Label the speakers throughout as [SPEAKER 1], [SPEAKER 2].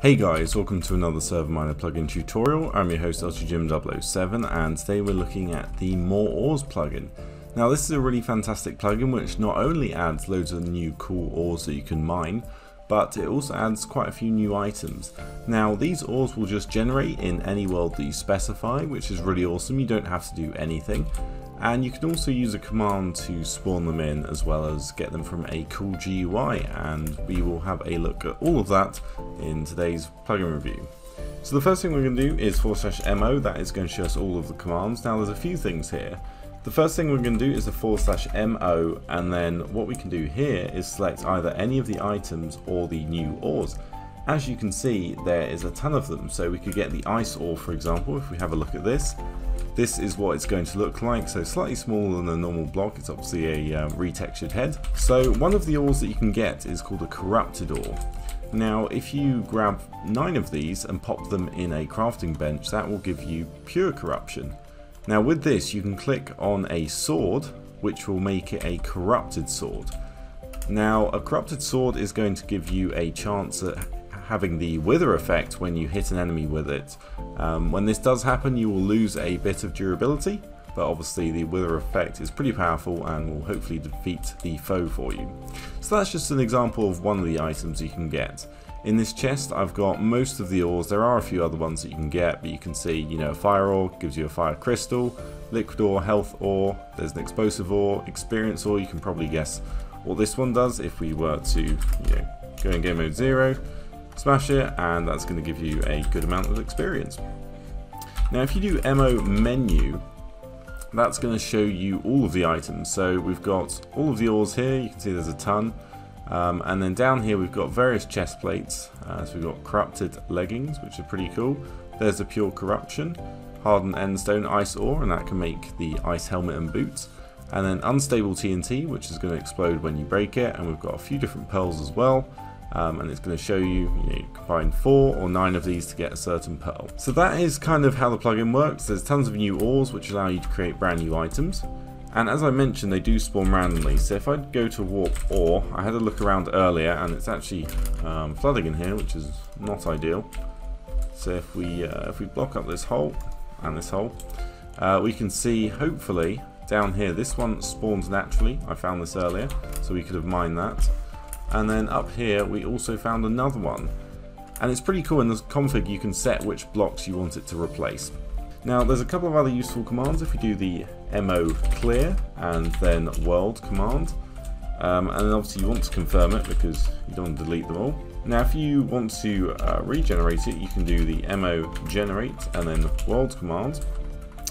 [SPEAKER 1] Hey guys, welcome to another Server Miner plugin tutorial. I'm your host LtJim007 and today we're looking at the More Ores plugin. Now this is a really fantastic plugin which not only adds loads of new cool ores that you can mine, but it also adds quite a few new items. Now these ores will just generate in any world that you specify, which is really awesome, you don't have to do anything. And you can also use a command to spawn them in as well as get them from a cool GUI and we will have a look at all of that in today's plugin review. So the first thing we're going to do is forward slash mo, that is going to show us all of the commands. Now there's a few things here. The first thing we're going to do is a forward slash mo and then what we can do here is select either any of the items or the new ores. As you can see there is a ton of them so we could get the ice ore for example if we have a look at this this is what it's going to look like, so slightly smaller than a normal block, it's obviously a uh, retextured head. So one of the ores that you can get is called a corrupted ore. Now if you grab 9 of these and pop them in a crafting bench, that will give you pure corruption. Now with this you can click on a sword, which will make it a corrupted sword. Now a corrupted sword is going to give you a chance at having the wither effect when you hit an enemy with it. Um, when this does happen you will lose a bit of durability but obviously the wither effect is pretty powerful and will hopefully defeat the foe for you. So that's just an example of one of the items you can get. In this chest I've got most of the ores, there are a few other ones that you can get but you can see you know a fire ore gives you a fire crystal, liquid ore, health ore, there's an explosive ore, experience ore, you can probably guess what this one does if we were to you know, go in game mode 0 smash it and that's going to give you a good amount of experience. Now if you do MO menu that's going to show you all of the items. So we've got all of the ores here you can see there's a ton. Um, and then down here we've got various chest plates. Uh, so we've got corrupted leggings which are pretty cool. There's a pure corruption hardened endstone ice ore and that can make the ice helmet and boots. And then unstable TNT which is going to explode when you break it and we've got a few different pearls as well um, and it's going to show you, you, know, combine four or nine of these to get a certain pearl. So that is kind of how the plugin works. There's tons of new ores which allow you to create brand new items. And as I mentioned, they do spawn randomly. So if I go to warp ore, I had a look around earlier and it's actually um, flooding in here, which is not ideal. So if we uh, if we block up this hole and this hole, uh, we can see hopefully down here, this one spawns naturally. I found this earlier, so we could have mined that and then up here we also found another one. And it's pretty cool in the config you can set which blocks you want it to replace. Now there's a couple of other useful commands if we do the mo clear and then world command. Um, and then obviously you want to confirm it because you don't want to delete them all. Now if you want to uh, regenerate it you can do the mo generate and then world command.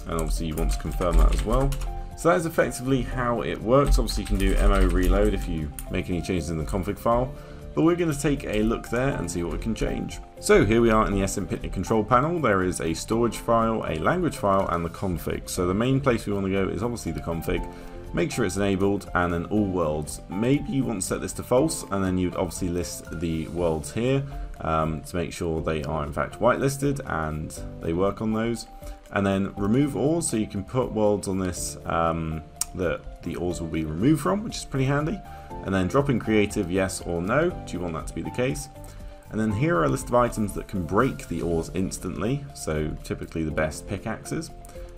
[SPEAKER 1] And obviously you want to confirm that as well so that is effectively how it works. Obviously you can do mo reload if you make any changes in the config file, but we're going to take a look there and see what we can change. So here we are in the SMpicnic control panel. There is a storage file, a language file, and the config. So the main place we want to go is obviously the config. Make sure it's enabled and then all worlds. Maybe you want to set this to false and then you'd obviously list the worlds here um, to make sure they are in fact whitelisted and they work on those. And then remove ores so you can put worlds on this um, that the ores will be removed from which is pretty handy. And then drop in creative yes or no. Do you want that to be the case? And then here are a list of items that can break the ores instantly so typically the best pickaxes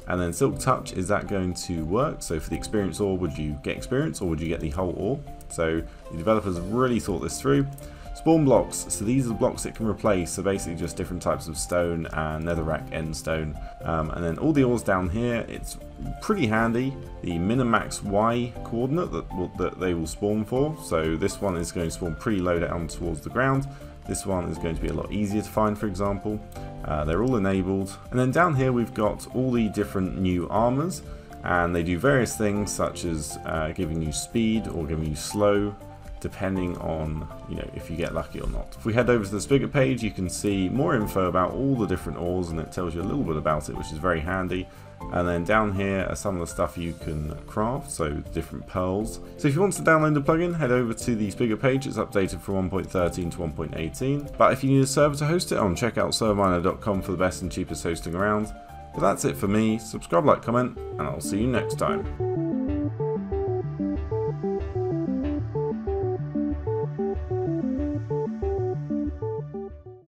[SPEAKER 1] and then silk touch is that going to work? So for the experience ore would you get experience or would you get the whole ore? So the developers really thought this through Spawn blocks, so these are the blocks it can replace, so basically just different types of stone and netherrack end stone. Um, and then all the ores down here, it's pretty handy. The min and max Y coordinate that, will, that they will spawn for, so this one is going to spawn pretty low down towards the ground. This one is going to be a lot easier to find, for example. Uh, they're all enabled. And then down here we've got all the different new armors and they do various things such as uh, giving you speed or giving you slow depending on you know if you get lucky or not. If we head over to the Spigot page you can see more info about all the different ores and it tells you a little bit about it which is very handy and then down here are some of the stuff you can craft, so different pearls. So if you want to download the plugin, head over to the Spigot page, it's updated from 1.13 to 1.18. But if you need a server to host it on, check out serverminer.com for the best and cheapest hosting around. But that's it for me, subscribe, like, comment, and I'll see you next time.